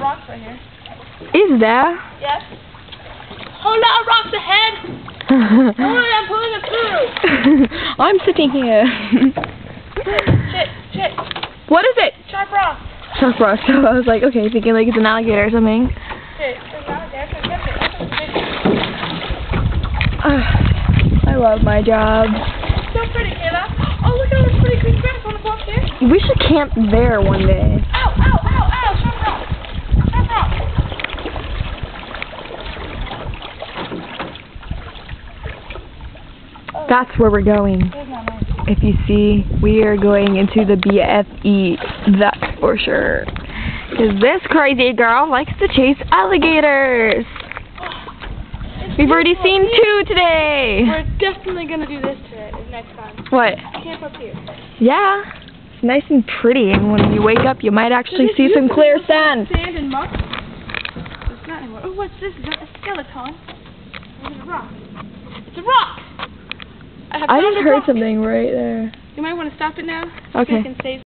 rocks right here. Is there? Yes. Lot of rocks ahead. Oh, I'm pulling it through. I'm sitting here. Shit, shit. what is it? Sharp rocks. Shark rock. So I was like, okay, thinking like it's an alligator or something. Shit, there's not there. Catch a fish. I love my job. So pretty, Kayla. Oh, look at all this pretty green grass on the block here. We should camp there one day. Ow, ow, ow, ow. Sharp rocks. Sharp rocks. Oh, That's where we're going. there's not mine. If you see, we are going into the BFE, that's for sure. Because this crazy girl likes to chase alligators. We've already seen two today. We're definitely gonna do this today, next time. What? Camp up here. Yeah. It's nice and pretty, and when you wake up, you might actually see some clear sand. Sand and muck. It's not anymore. Oh, what's this? Is that a skeleton? It's a rock. It's a rock! I I just heard something right there. You might want to stop it now. Okay. I can save